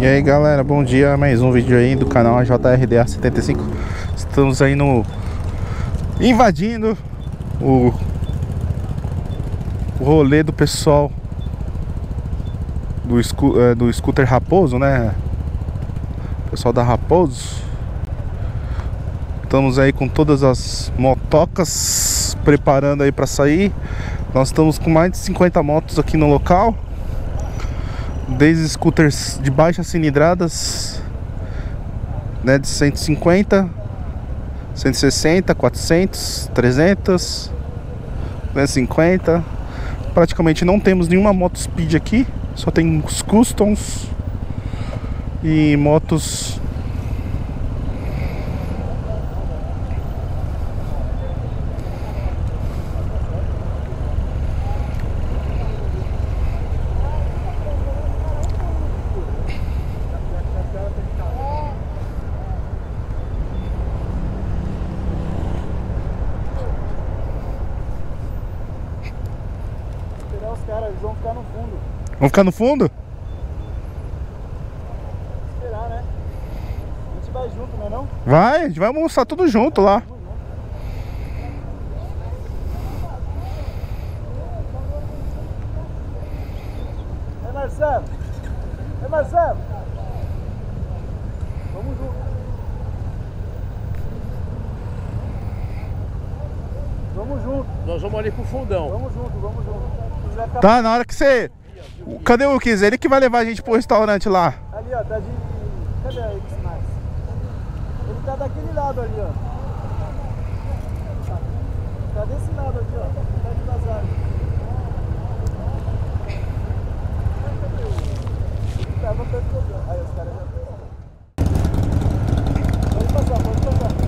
E aí galera, bom dia, mais um vídeo aí do canal JRDA75 Estamos aí no... Invadindo o... O rolê do pessoal do. É, do scooter Raposo, né? Pessoal da Raposo Estamos aí com todas as motocas Preparando aí para sair Nós estamos com mais de 50 motos aqui no local desde scooters de baixas cilindradas, né, de 150, 160, 400, 300, 250. Praticamente não temos nenhuma moto speed aqui, só tem os customs e motos Vamos ficar no fundo? Esperar, né? A gente vai junto, não é não? Vai, a gente vai almoçar tudo junto lá. É Marcelo! É Marcelo! Vamos junto! Vamos junto! Nós vamos ali pro fundão. Vamos junto, vamos junto. Tá, na hora que você Cadê o Kiz? Ele que vai levar a gente pro restaurante lá. Ali, ó, tá de... Cadê a X-Max? Ele tá daquele lado ali, ó. Tá desse lado aqui, ó. Tá de vazar. Tava perto Aí os caras já... Pode passar, pode passar.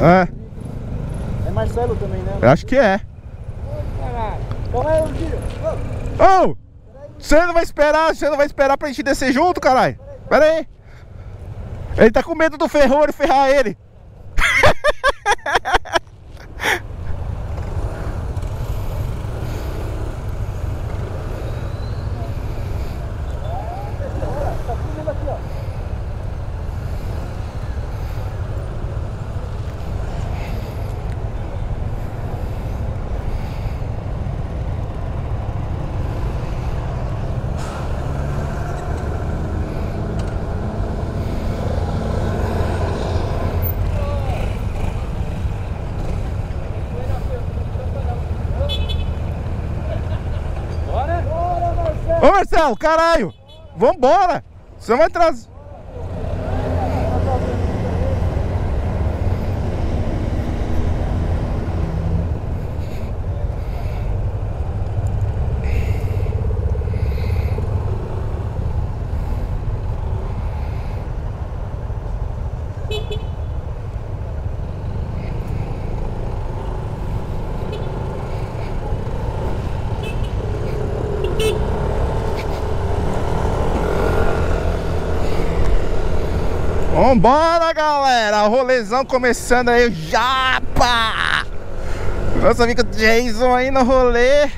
É. É Marcelo também, né? Eu acho que é. Ô! Oh, você não vai esperar, você não vai esperar pra gente descer junto, caralho. Pera aí. Ele tá com medo do ferrolho ferrar ele. Ô Marcelo, caralho! Vambora! Você vai trazer. Vambora, galera! Rolezão começando aí, Japa! Nosso amigo Jason aí no rolê.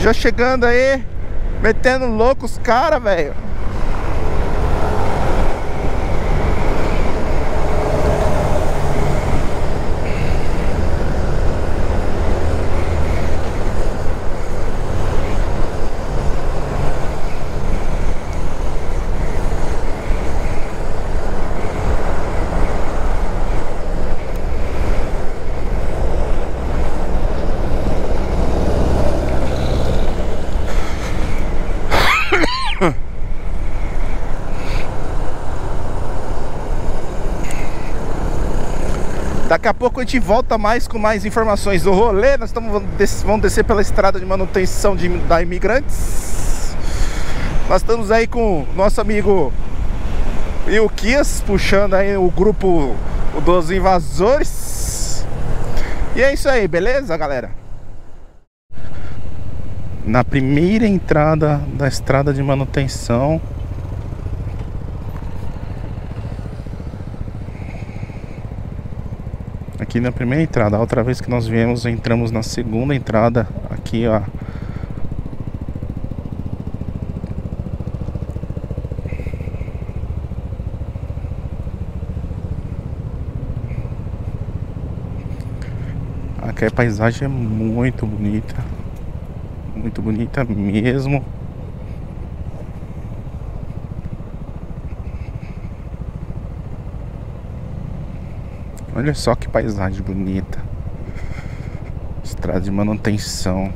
Já chegando aí, metendo louco os caras, velho. A gente volta mais com mais informações do rolê. Nós estamos, vamos descer pela estrada de manutenção de, da Imigrantes. Nós estamos aí com nosso amigo Ilquias, puxando aí o grupo dos invasores. E é isso aí, beleza, galera? Na primeira entrada da estrada de manutenção Aqui na primeira entrada, a outra vez que nós viemos, entramos na segunda entrada. Aqui, ó. Aqui a paisagem é muito bonita. Muito bonita mesmo. Olha só que paisagem bonita. Estrada de manutenção.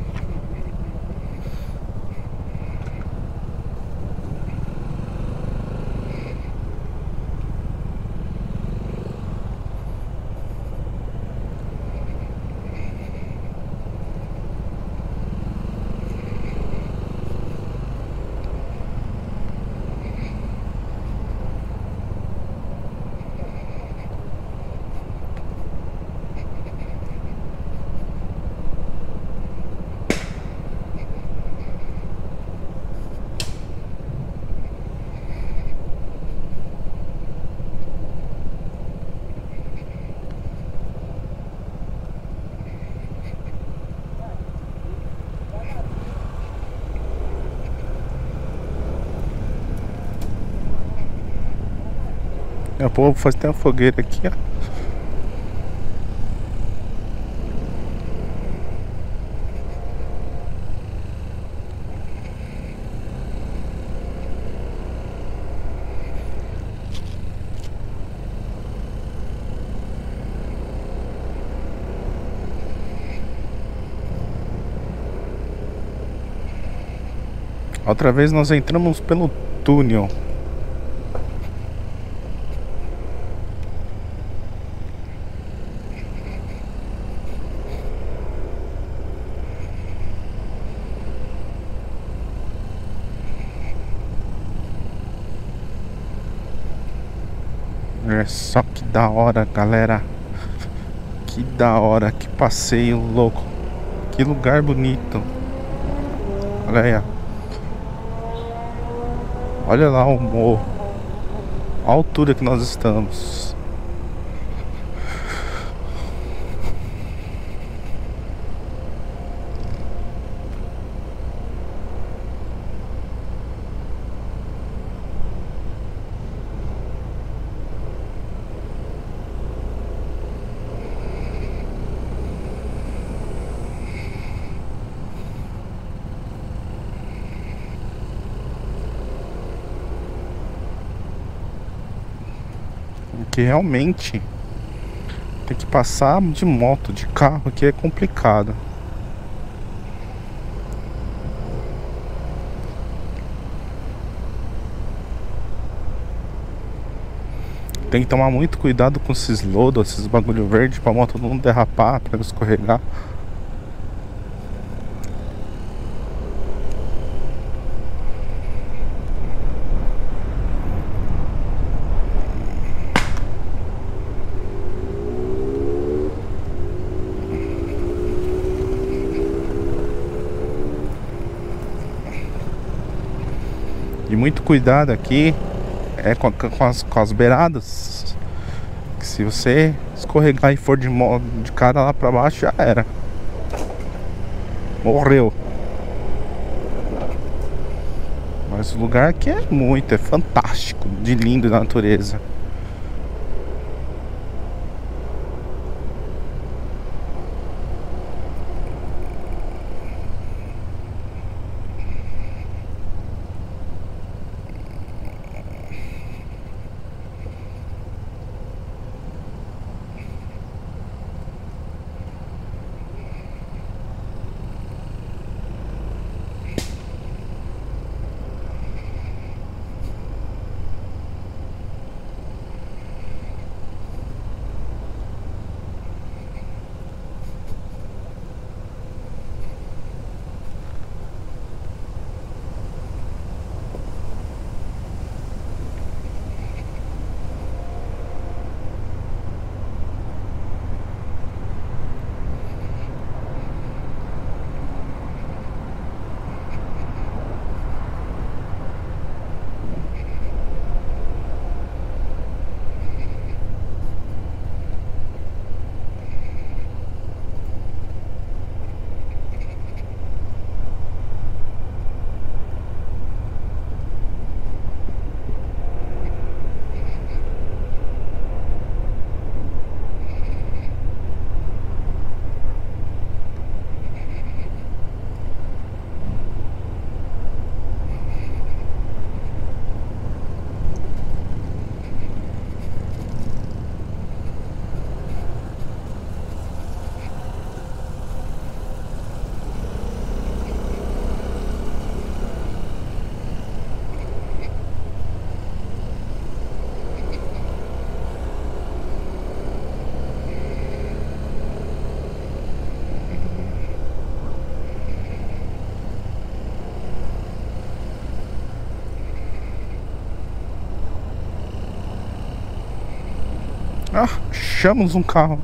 Povo faz até uma fogueira aqui, ó. Outra vez nós entramos pelo túnel. Só que da hora, galera. Que da hora, que passeio louco. Que lugar bonito. Olha aí, ó. Olha lá o morro. A altura que nós estamos. Que realmente tem que passar de moto, de carro, que é complicado. Tem que tomar muito cuidado com esses lodos, esses bagulho verde pra moto não derrapar, pra escorregar. E muito cuidado aqui é com, com, as, com as beiradas. Que se você escorregar e for de, de cara lá pra baixo, já era. Morreu. Mas o lugar aqui é muito, é fantástico, de lindo da natureza. Achamos um carro.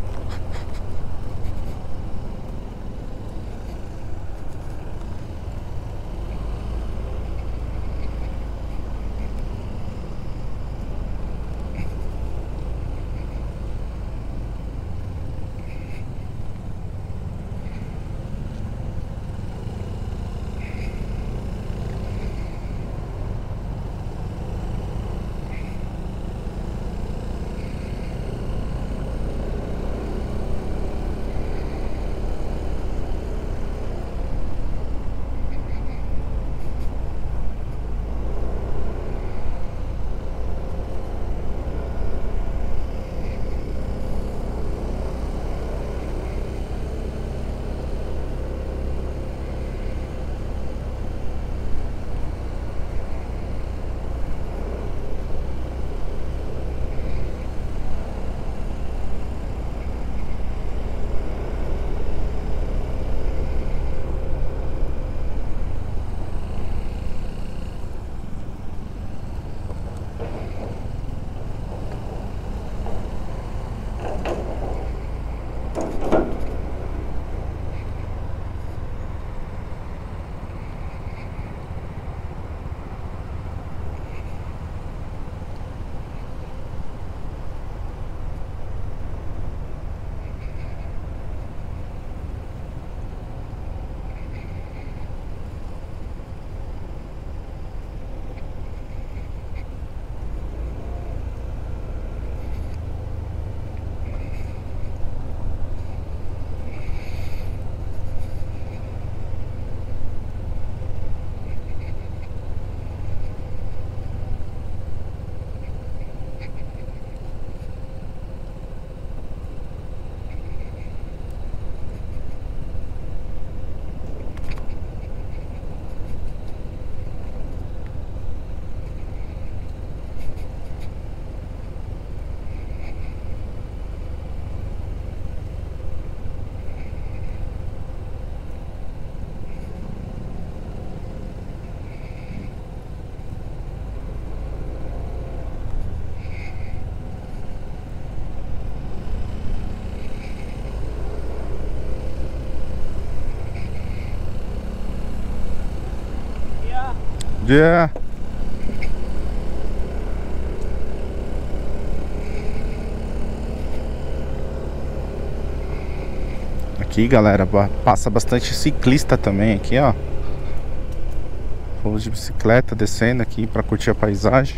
Yeah. Aqui, galera, passa bastante ciclista também aqui, ó. Vamos de bicicleta descendo aqui para curtir a paisagem.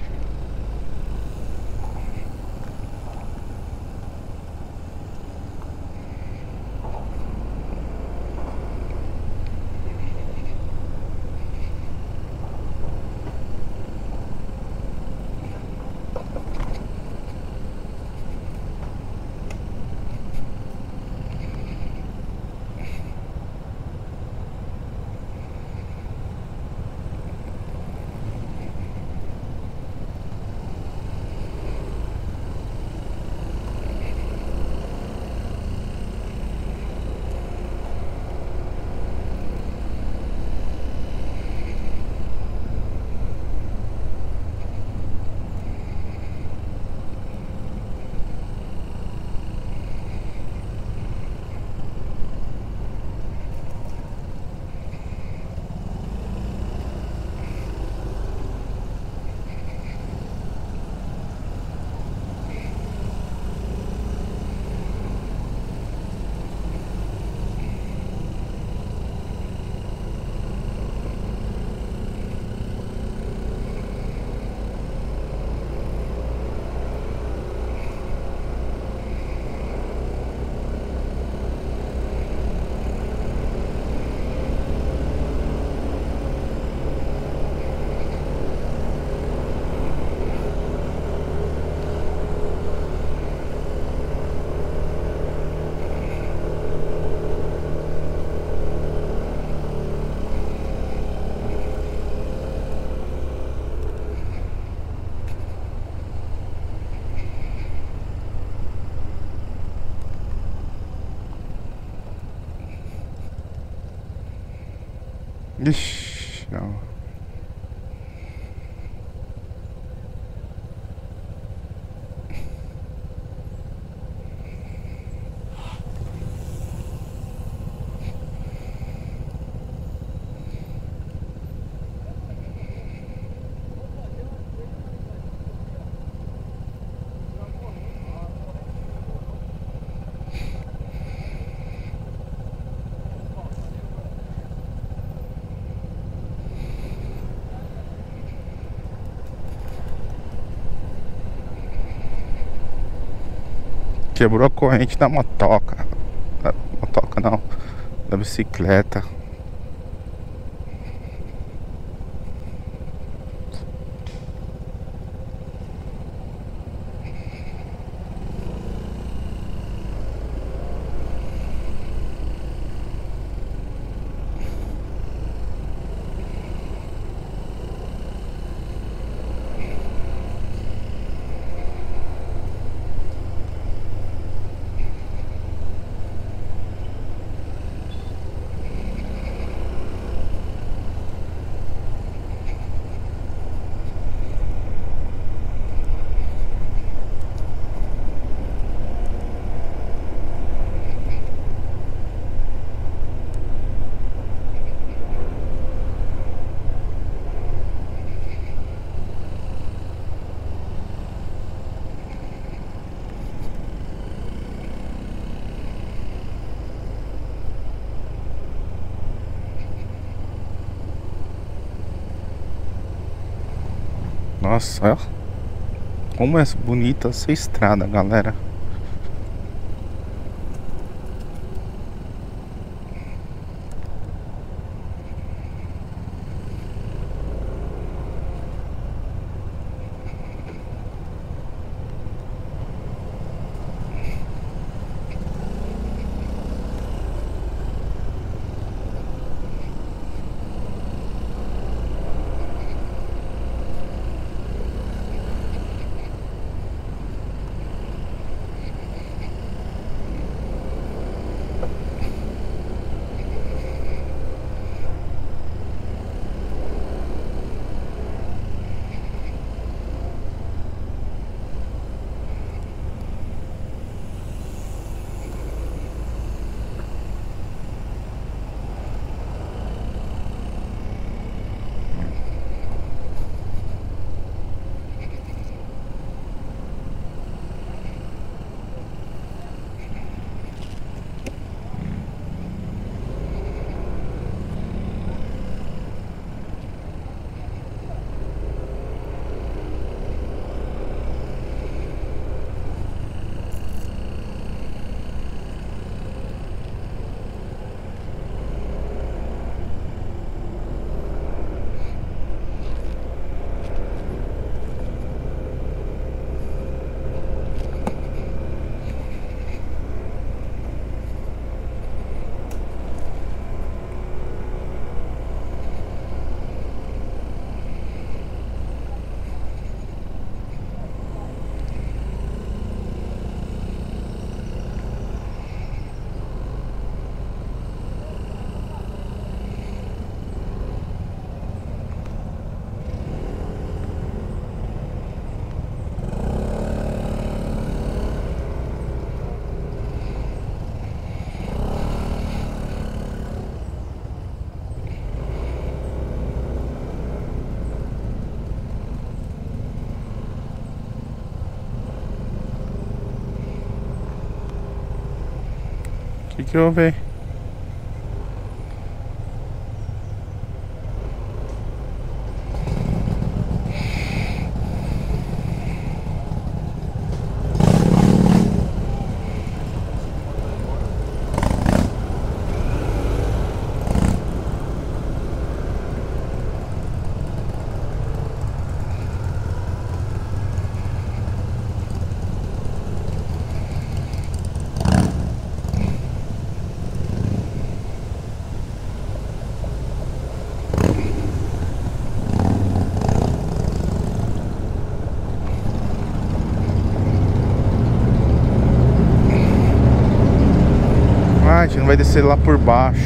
Ixi, não. Quebrou a corrente da motoca. Da motoca não. Da bicicleta. Nossa, ó. Como é bonita essa estrada, galera. O que, descer lá por baixo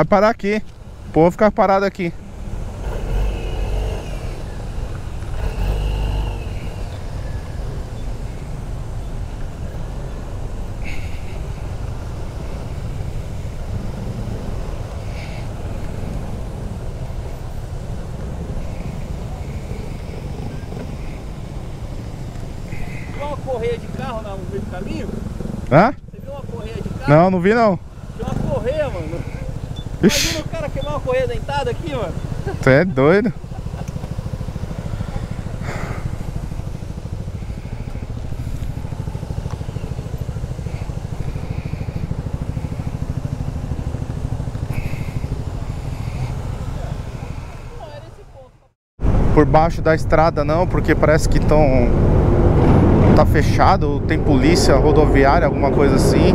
Vai parar aqui. O povo ficar parado aqui. Viu uma correia de carro no meio do caminho? Hã? Você viu uma correia de carro? Não, não vi não. Tinha uma correia, mano. Ixi, Imagina o cara queimar uma correia dentada aqui, mano. você é doido. Por baixo da estrada não, porque parece que estão tá fechado, tem polícia rodoviária, alguma coisa assim.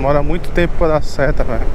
Demora muito tempo pra dar seta, velho.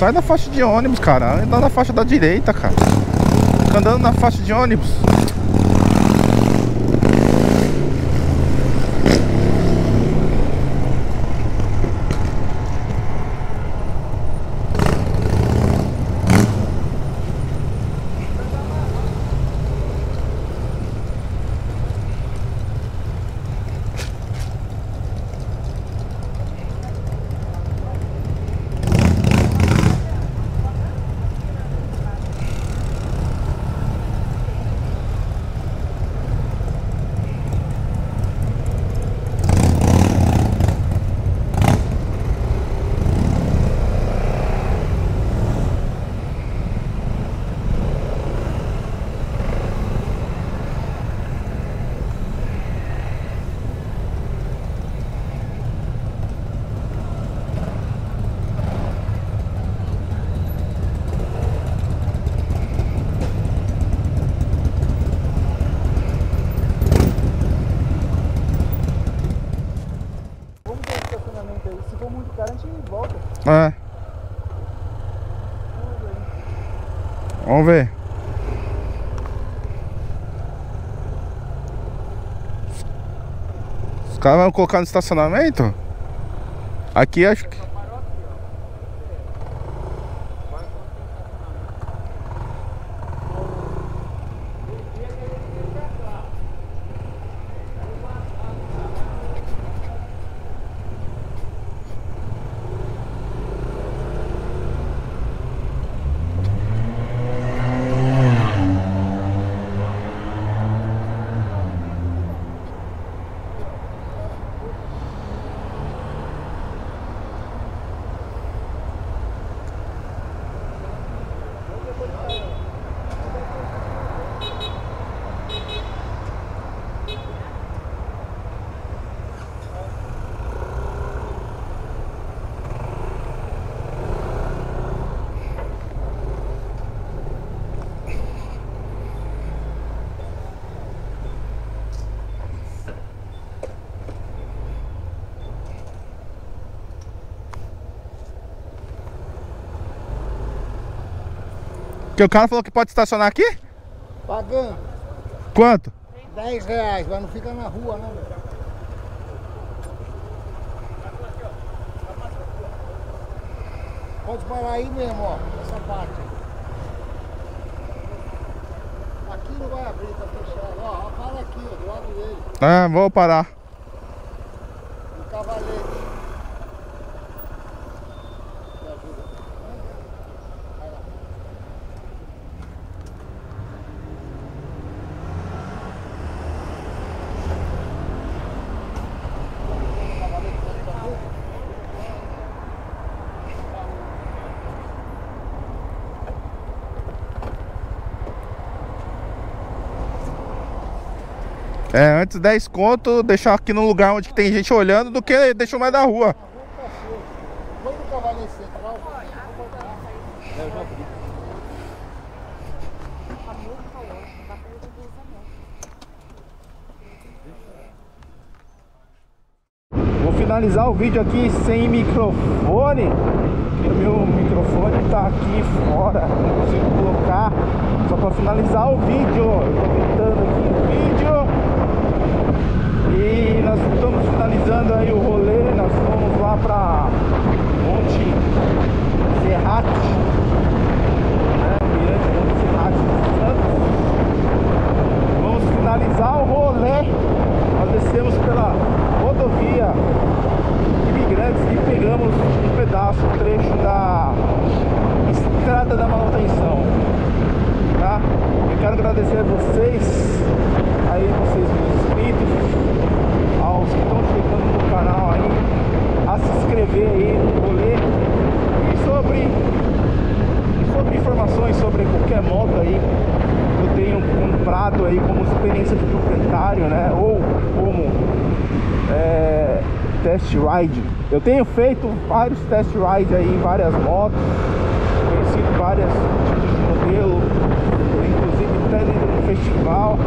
Sai da faixa de ônibus, cara. Anda na faixa da direita, cara. Fica andando na faixa de ônibus. Vamos ver o estacionamento aí. Se for muito caro, a gente volta. É, Vamos ver. vamos ver. Os caras vão colocar no estacionamento? Aqui acho que. Que o cara falou que pode estacionar aqui? Pagando Quanto? 10 reais, mas não fica na rua, né, meu? Pode parar aí mesmo, ó, essa parte. Aqui não vai abrir, tá fechado. Ó, para aqui, ó, do lado dele, É, vou parar. no cavalete. Me ajuda. Vai lá. Cavalete, pode fazer? É, antes 10 conto, deixar aqui num lugar onde tem gente olhando do que deixar mais da rua. No. Vou finalizar o vídeo aqui sem microfone. O meu microfone tá aqui fora, não consigo colocar. Só para finalizar o vídeo. Eu tô editando aqui o vídeo. E nós estamos finalizando aí o rolê. Nós fomos lá para Monte Serrate. Né? Monte Serrate dos Santos. Vamos finalizar o rolê. Nós descemos pela rodovia Imigrantes e pegamos um pedaço, um trecho da estrada da manutenção. Tá? Eu quero agradecer a vocês, aí vocês meus inscritos, que estão chegando no canal aí, a se inscrever aí no rolê e sobre sobre informações sobre qualquer moto aí que eu tenho comprado aí como experiência de proprietário, né? Ou como é, test ride. Eu tenho feito vários test ride aí em várias motos, conhecido vários tipos de modelo, inclusive até dentro do festival.